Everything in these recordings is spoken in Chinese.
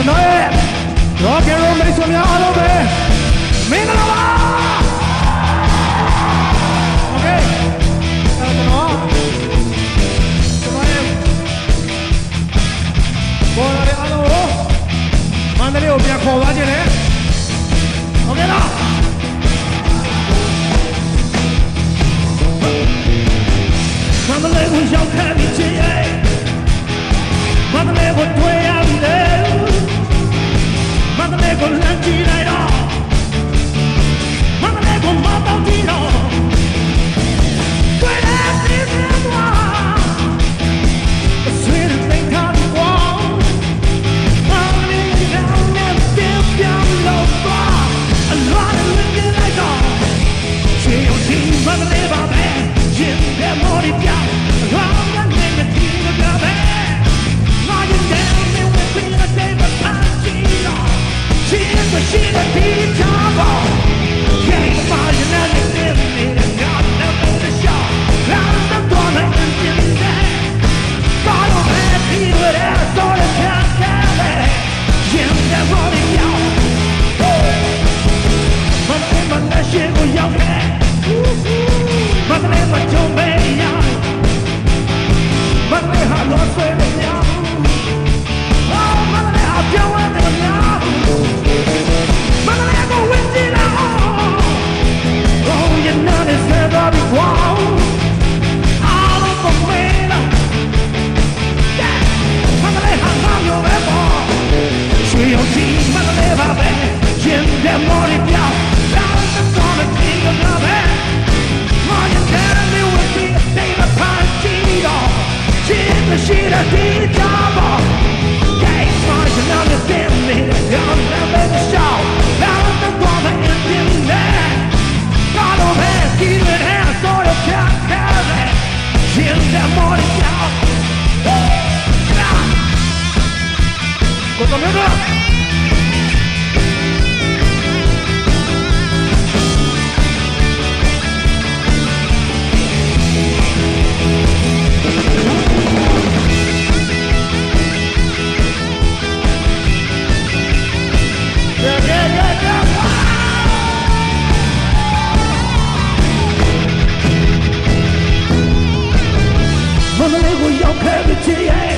知道没？OK，我们准备做咩？阿鲁贝，明白了吧？OK，知道没？知道没？我呢就阿鲁，我呢就比较夸张一点。OK 啦。他们烈火浇开，你醉；他们烈火推。怎么着这边这边我们开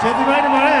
Cedivay numara.